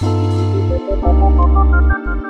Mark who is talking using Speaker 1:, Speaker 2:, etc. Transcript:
Speaker 1: you.